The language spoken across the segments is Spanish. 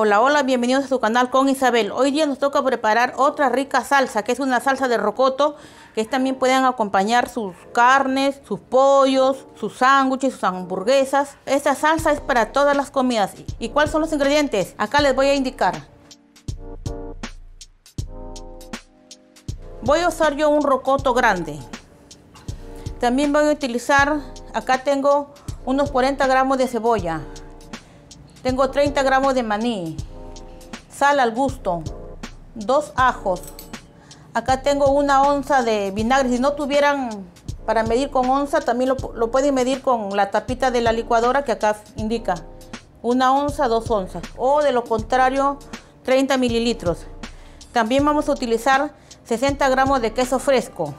Hola, hola, bienvenidos a su canal con Isabel. Hoy día nos toca preparar otra rica salsa, que es una salsa de rocoto, que también pueden acompañar sus carnes, sus pollos, sus sándwiches, sus hamburguesas. Esta salsa es para todas las comidas. ¿Y cuáles son los ingredientes? Acá les voy a indicar. Voy a usar yo un rocoto grande. También voy a utilizar, acá tengo unos 40 gramos de cebolla, tengo 30 gramos de maní, sal al gusto, dos ajos. Acá tengo una onza de vinagre. Si no tuvieran para medir con onza, también lo, pueden medir con la tapita de la licuadora que acá indica. Una onza, dos onzas. O de lo contrario, 30 mililitros. También vamos a utilizar 60 gramos de queso fresco.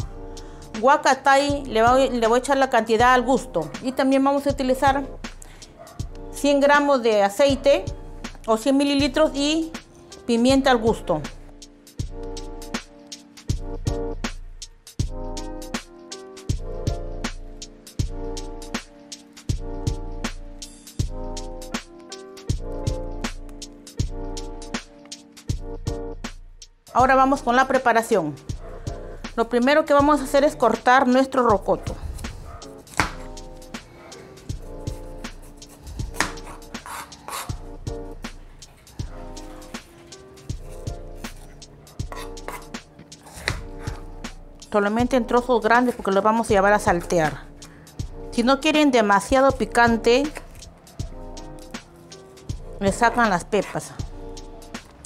Guacatay, le voy a echar la cantidad al gusto. Y también vamos a utilizar 100 gramos de aceite o 100 mililitros y pimienta al gusto. Ahora vamos con la preparación. Lo primero que vamos a hacer es cortar nuestro rocoto. Solamente en trozos grandes porque los vamos a llevar a saltear. Si no quieren demasiado picante, le sacan las pepas.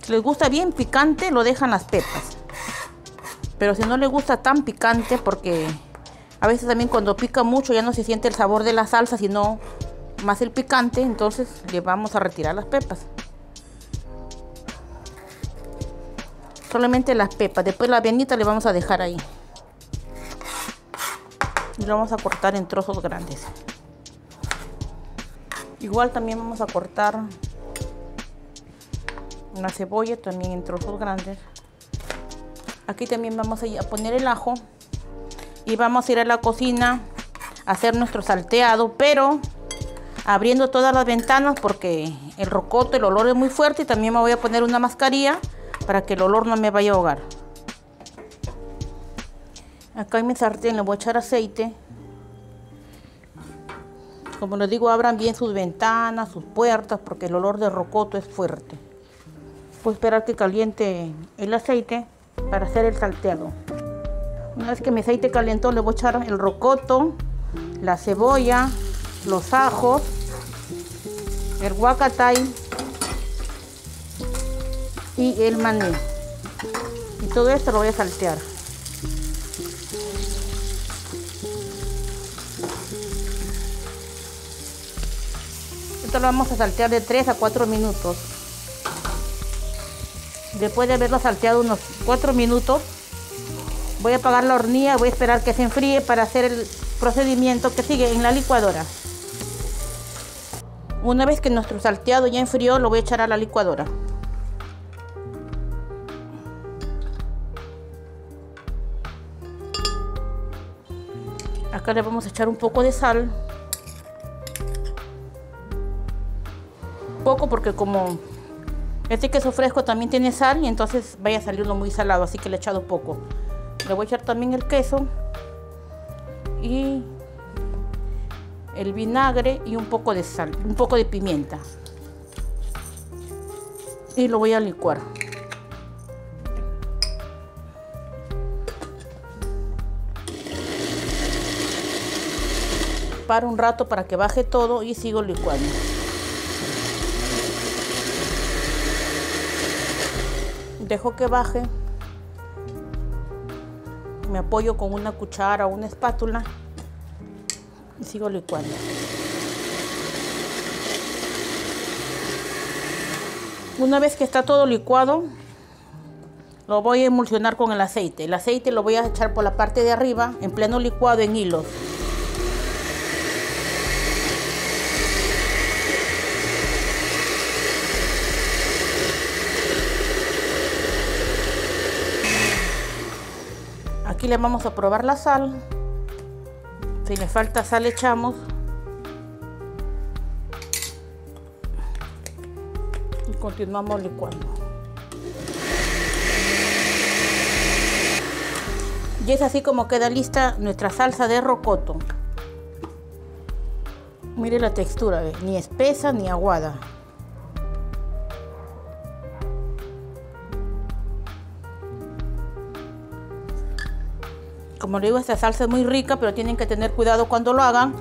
Si les gusta bien picante, lo dejan las pepas. Pero si no les gusta tan picante, porque a veces también cuando pica mucho ya no se siente el sabor de la salsa, sino más el picante, entonces le vamos a retirar las pepas. Solamente las pepas, después la avenita le vamos a dejar ahí y lo vamos a cortar en trozos grandes. Igual también vamos a cortar una cebolla también en trozos grandes. Aquí también vamos a poner el ajo y vamos a ir a la cocina a hacer nuestro salteado pero abriendo todas las ventanas porque el rocoto, el olor es muy fuerte y también me voy a poner una mascarilla para que el olor no me vaya a ahogar Acá en mi sartén le voy a echar aceite. Como les digo, abran bien sus ventanas, sus puertas, porque el olor de rocoto es fuerte. Voy a esperar que caliente el aceite para hacer el salteado. Una vez que mi aceite calentó, le voy a echar el rocoto, la cebolla, los ajos, el guacatay y el maní. Y todo esto lo voy a saltear. Lo vamos a saltear de 3 a 4 minutos. Después de haberlo salteado unos 4 minutos, voy a apagar la hornilla, voy a esperar que se enfríe para hacer el procedimiento que sigue en la licuadora. Una vez que nuestro salteado ya enfrió, lo voy a echar a la licuadora. Acá le vamos a echar un poco de sal. Poco porque como este queso fresco también tiene sal y entonces vaya a salirlo muy salado, así que le he echado poco. Le voy a echar también el queso y el vinagre y un poco de sal, un poco de pimienta. Y lo voy a licuar. Para un rato para que baje todo y sigo licuando. Dejo que baje, me apoyo con una cuchara o una espátula y sigo licuando. Una vez que está todo licuado, lo voy a emulsionar con el aceite. El aceite lo voy a echar por la parte de arriba en pleno licuado en hilos. Aquí le vamos a probar la sal. Si le falta sal echamos. Continuamos licuando. Y es así como queda lista nuestra salsa de rocoto. Mire la textura, ni espesa ni aguada. Como le digo, esta salsa es muy rica, pero tienen que tener cuidado cuando lo hagan.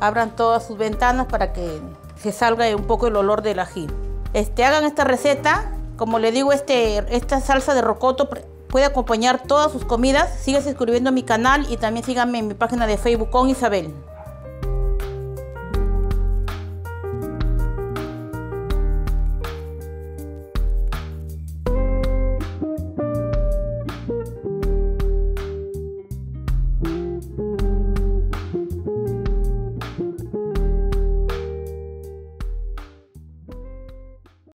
Abran todas sus ventanas para que se salga un poco el olor del ají. Este, hagan esta receta. Como le digo, este, esta salsa de rocoto puede acompañar todas sus comidas. Sigue suscribiendo a mi canal y también síganme en mi página de Facebook con Isabel.